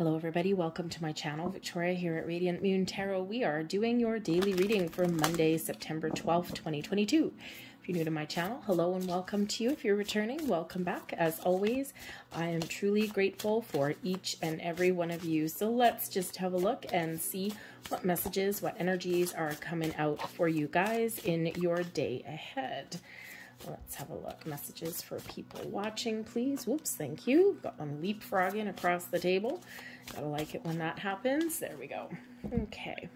Hello, everybody. Welcome to my channel, Victoria here at Radiant Moon Tarot. We are doing your daily reading for Monday, September 12th, 2022. If you're new to my channel, hello and welcome to you. If you're returning, welcome back. As always, I am truly grateful for each and every one of you. So let's just have a look and see what messages, what energies are coming out for you guys in your day ahead. Let's have a look. Messages for people watching, please. Whoops, thank you. Got one leapfrogging across the table. Gotta like it when that happens. There we go. Okay.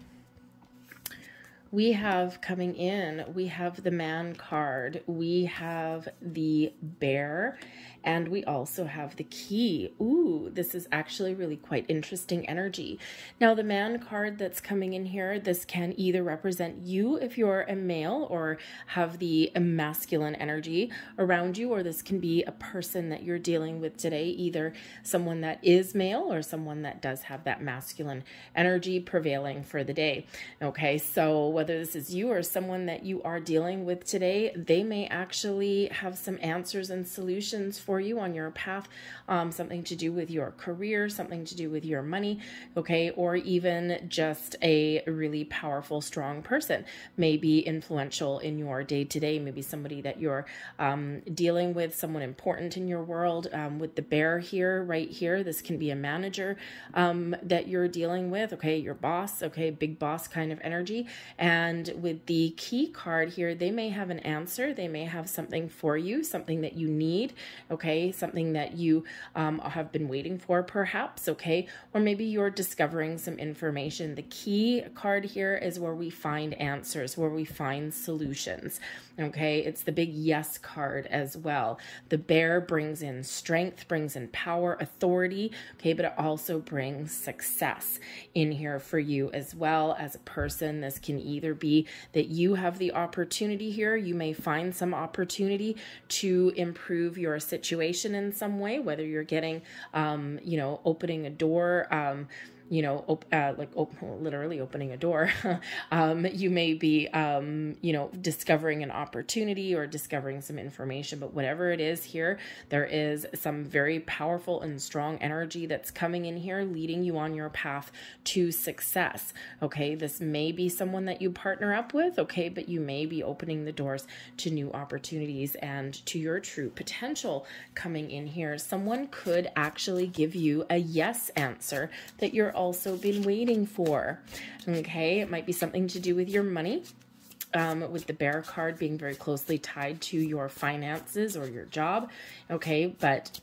We have coming in, we have the man card, we have the bear, and we also have the key. Ooh, this is actually really quite interesting energy. Now, the man card that's coming in here, this can either represent you if you're a male or have the masculine energy around you, or this can be a person that you're dealing with today, either someone that is male or someone that does have that masculine energy prevailing for the day. Okay, so whether this is you or someone that you are dealing with today, they may actually have some answers and solutions for for you on your path, um, something to do with your career, something to do with your money, okay, or even just a really powerful, strong person, maybe influential in your day to day, maybe somebody that you're um, dealing with, someone important in your world. Um, with the bear here, right here, this can be a manager um, that you're dealing with, okay, your boss, okay, big boss kind of energy. And with the key card here, they may have an answer, they may have something for you, something that you need, okay okay? Something that you um, have been waiting for, perhaps, okay? Or maybe you're discovering some information. The key card here is where we find answers, where we find solutions, okay? It's the big yes card as well. The bear brings in strength, brings in power, authority, okay? But it also brings success in here for you as well as a person. This can either be that you have the opportunity here, you may find some opportunity to improve your situation in some way, whether you're getting, um, you know, opening a door, um, you know, op- uh, like op- literally opening a door, um, you may be, um, you know, discovering an opportunity or discovering some information. But whatever it is here, there is some very powerful and strong energy that's coming in here, leading you on your path to success. Okay, this may be someone that you partner up with. Okay, but you may be opening the doors to new opportunities and to your true potential coming in here. Someone could actually give you a yes answer that you're also been waiting for. Okay, it might be something to do with your money. Um, with the bear card being very closely tied to your finances or your job. Okay, but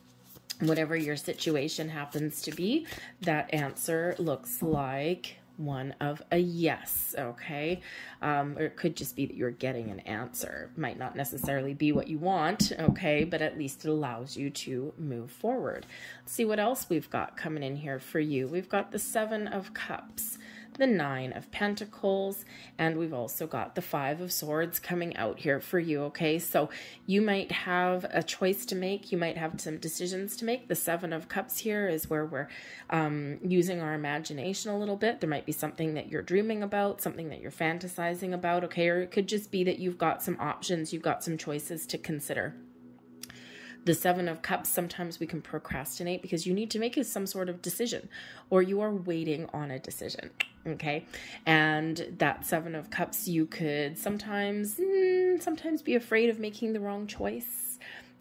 whatever your situation happens to be, that answer looks like one of a yes, okay? Um, or it could just be that you're getting an answer. Might not necessarily be what you want, okay? But at least it allows you to move forward. Let's see what else we've got coming in here for you. We've got the Seven of Cups the Nine of Pentacles, and we've also got the Five of Swords coming out here for you, okay? So you might have a choice to make. You might have some decisions to make. The Seven of Cups here is where we're um, using our imagination a little bit. There might be something that you're dreaming about, something that you're fantasizing about, okay? Or it could just be that you've got some options, you've got some choices to consider the seven of cups sometimes we can procrastinate because you need to make some sort of decision or you are waiting on a decision okay? And that seven of cups you could sometimes mm, sometimes be afraid of making the wrong choice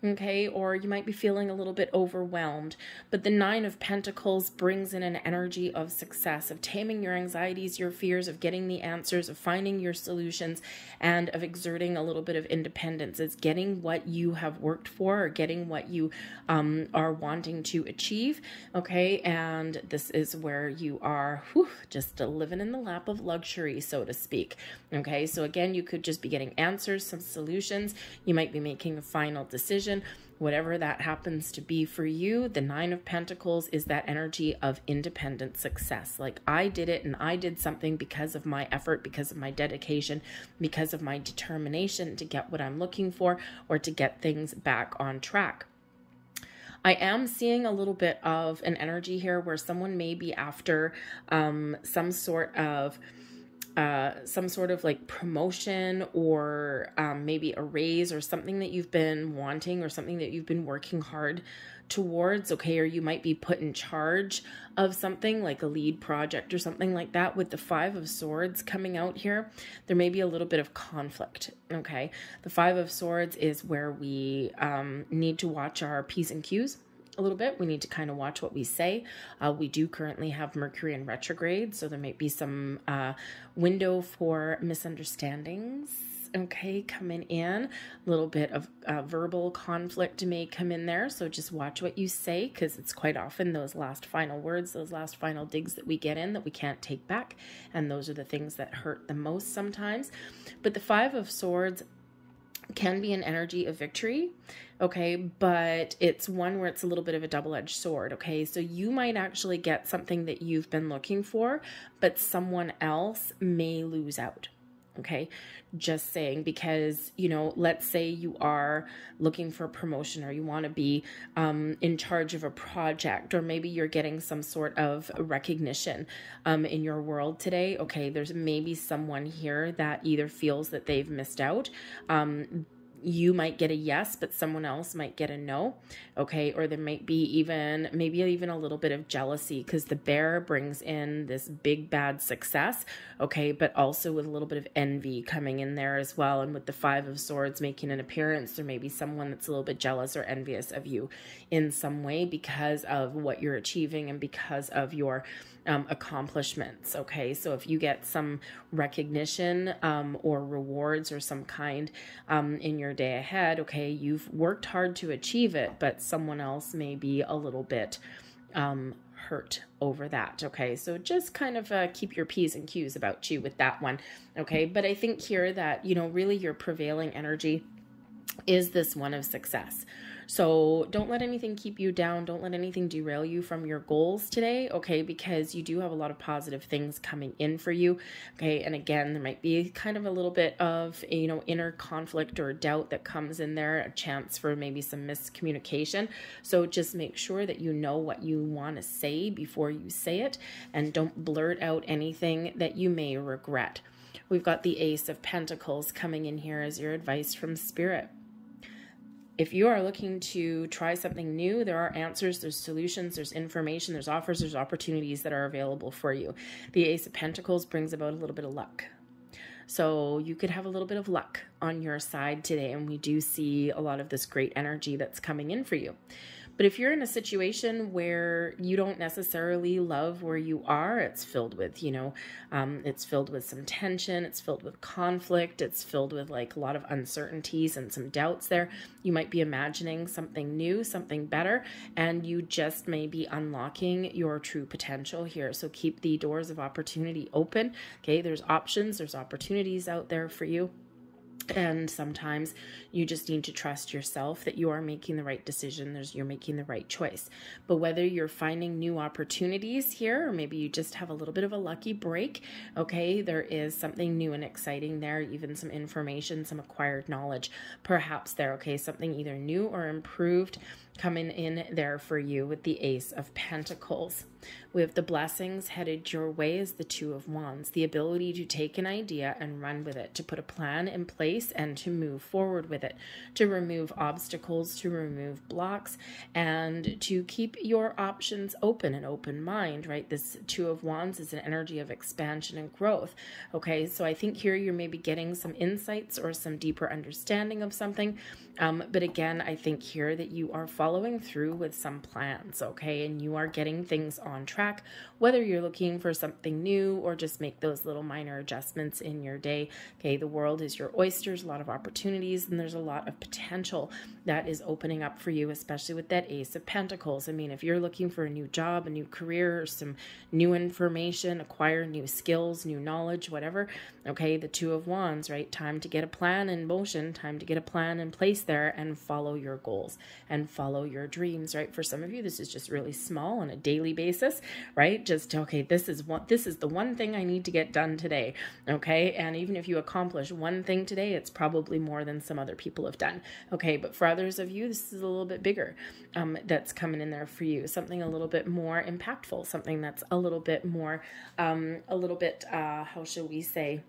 okay? Or you might be feeling a little bit overwhelmed. But the Nine of Pentacles brings in an energy of success, of taming your anxieties, your fears, of getting the answers, of finding your solutions, and of exerting a little bit of independence. It's getting what you have worked for or getting what you um, are wanting to achieve, okay? And this is where you are whew, just living in the lap of luxury, so to speak, okay? So again, you could just be getting answers, some solutions. You might be making a final decision whatever that happens to be for you, the Nine of Pentacles is that energy of independent success. Like I did it and I did something because of my effort, because of my dedication, because of my determination to get what I'm looking for or to get things back on track. I am seeing a little bit of an energy here where someone may be after um, some sort of uh, some sort of like promotion or um, maybe a raise or something that you've been wanting or something that you've been working hard towards. Okay, or you might be put in charge of something like a lead project or something like that. With the Five of Swords coming out here, there may be a little bit of conflict. Okay, the Five of Swords is where we um, need to watch our P's and Q's a little bit. We need to kind of watch what we say. Uh, we do currently have Mercury in retrograde, so there might be some uh, window for misunderstandings. Okay, coming in. A little bit of uh, verbal conflict may come in there, so just watch what you say because it's quite often those last final words, those last final digs that we get in that we can't take back, and those are the things that hurt the most sometimes. But the Five of Swords can be an energy of victory okay? But it's one where it's a little bit of a double-edged sword okay? So you might actually get something that you've been looking for but someone else may lose out okay? Just saying because you know let's say you are looking for a promotion or you want to be um, in charge of a project or maybe you're getting some sort of recognition um, in your world today okay there's maybe someone here that either feels that they've missed out um, you might get a yes, but someone else might get a no. Okay. Or there might be even, maybe even a little bit of jealousy because the bear brings in this big bad success. Okay. But also with a little bit of envy coming in there as well. And with the Five of Swords making an appearance, there may be someone that's a little bit jealous or envious of you in some way because of what you're achieving and because of your um, accomplishments. Okay, so if you get some recognition um, or rewards or some kind um, in your day ahead, okay, you've worked hard to achieve it, but someone else may be a little bit um, hurt over that. Okay, so just kind of uh, keep your P's and Q's about you with that one. Okay, but I think here that, you know, really your prevailing energy is this one of success so don't let anything keep you down. Don't let anything derail you from your goals today, okay? Because you do have a lot of positive things coming in for you, okay? And again, there might be kind of a little bit of, you know, inner conflict or doubt that comes in there, a chance for maybe some miscommunication. So just make sure that you know what you want to say before you say it and don't blurt out anything that you may regret. We've got the Ace of Pentacles coming in here as your advice from Spirit if you are looking to try something new, there are answers, there's solutions, there's information, there's offers, there's opportunities that are available for you. The Ace of Pentacles brings about a little bit of luck. So you could have a little bit of luck on your side today, and we do see a lot of this great energy that's coming in for you. But if you're in a situation where you don't necessarily love where you are, it's filled with, you know, um, it's filled with some tension, it's filled with conflict, it's filled with like a lot of uncertainties and some doubts there. You might be imagining something new, something better, and you just may be unlocking your true potential here. So keep the doors of opportunity open. Okay, there's options, there's opportunities out there for you. And sometimes you just need to trust yourself that you are making the right decision, there's you're making the right choice. But whether you're finding new opportunities here or maybe you just have a little bit of a lucky break, okay, there is something new and exciting there, even some information, some acquired knowledge perhaps there, okay, something either new or improved coming in there for you with the Ace of Pentacles. We have the blessings headed your way as the Two of Wands, the ability to take an idea and run with it, to put a plan in place and to move forward with it, to remove obstacles, to remove blocks, and to keep your options open, an open mind, right? This Two of Wands is an energy of expansion and growth. Okay, so I think here you're maybe getting some insights or some deeper understanding of something. Um, but again, I think here that you are following through with some plans, okay, and you are getting things on track, whether you're looking for something new or just make those little minor adjustments in your day. Okay, the world is your oysters, a lot of opportunities, and there's a lot of potential that is opening up for you, especially with that Ace of Pentacles. I mean, if you're looking for a new job, a new career, some new information, acquire new skills, new knowledge, whatever, okay, the Two of Wands, right? Time to get a plan in motion, time to get a plan in place there and follow your goals and follow your dreams, right? For some of you, this is just really small on a daily basis basis, right? Just okay, this is what this is the one thing I need to get done today. Okay. And even if you accomplish one thing today, it's probably more than some other people have done. Okay. But for others of you, this is a little bit bigger um, that's coming in there for you. Something a little bit more impactful, something that's a little bit more, um, a little bit, uh, how shall we say,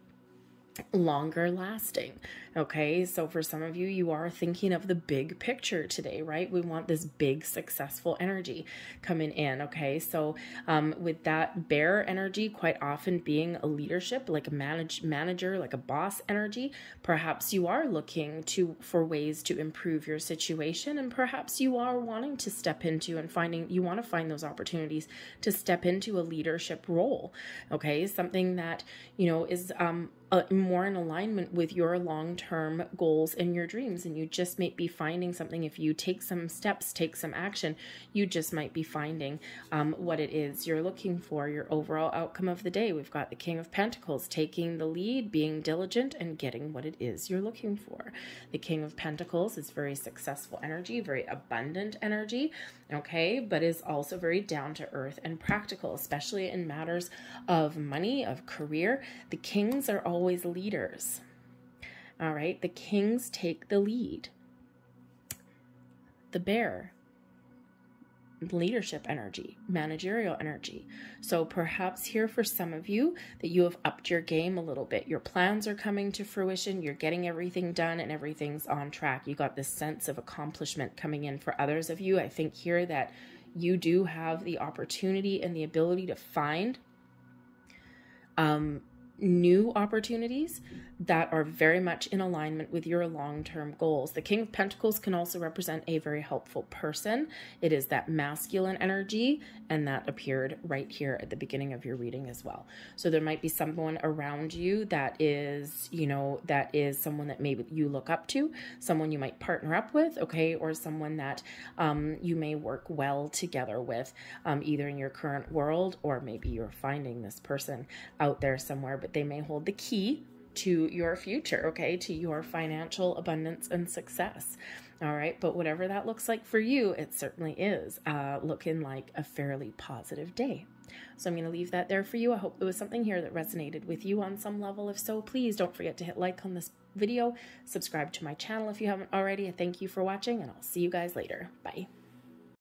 longer lasting. Okay, so for some of you, you are thinking of the big picture today, right? We want this big successful energy coming in. Okay, so um, with that bear energy, quite often being a leadership, like a manage manager, like a boss energy, perhaps you are looking to for ways to improve your situation, and perhaps you are wanting to step into and finding you want to find those opportunities to step into a leadership role. Okay, something that you know is um, uh, more in alignment with your long term goals and your dreams. And you just might be finding something if you take some steps, take some action, you just might be finding um, what it is you're looking for, your overall outcome of the day. We've got the King of Pentacles taking the lead, being diligent, and getting what it is you're looking for. The King of Pentacles is very successful energy, very abundant energy, okay, but is also very down to earth and practical, especially in matters of money, of career. The Kings are always always leaders. All right, the kings take the lead. The bear, leadership energy, managerial energy. So perhaps here for some of you that you have upped your game a little bit. Your plans are coming to fruition, you're getting everything done and everything's on track. You got this sense of accomplishment coming in for others of you. I think here that you do have the opportunity and the ability to find um, new opportunities that are very much in alignment with your long term goals. The King of Pentacles can also represent a very helpful person. It is that masculine energy, and that appeared right here at the beginning of your reading as well. So there might be someone around you that is, you know, that is someone that maybe you look up to, someone you might partner up with, okay, or someone that um, you may work well together with, um, either in your current world or maybe you're finding this person out there somewhere, but they may hold the key to your future, okay, to your financial abundance and success. All right, but whatever that looks like for you, it certainly is uh, looking like a fairly positive day. So I'm going to leave that there for you. I hope it was something here that resonated with you on some level. If so, please don't forget to hit like on this video, subscribe to my channel if you haven't already. Thank you for watching, and I'll see you guys later. Bye.